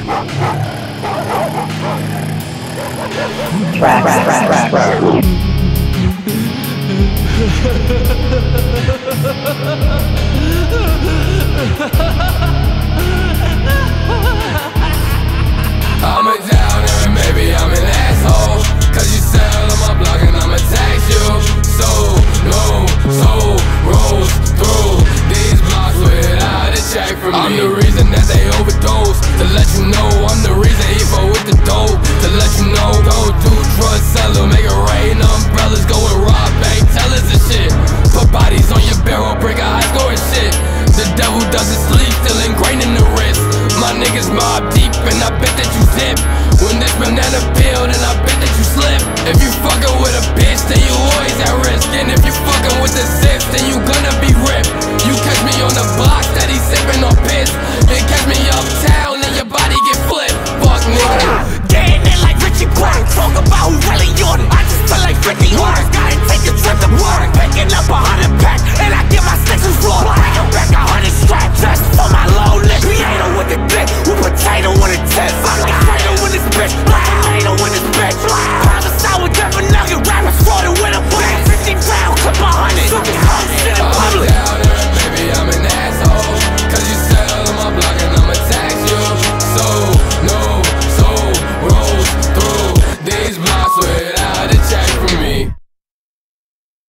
Tracks, I'm a downer, and maybe I'm an asshole. Cause you sell on my block and I'ma tax you. So no so rolls through These blocks without a check from I'm me. I'm the reason that they I'm the final in this bitch.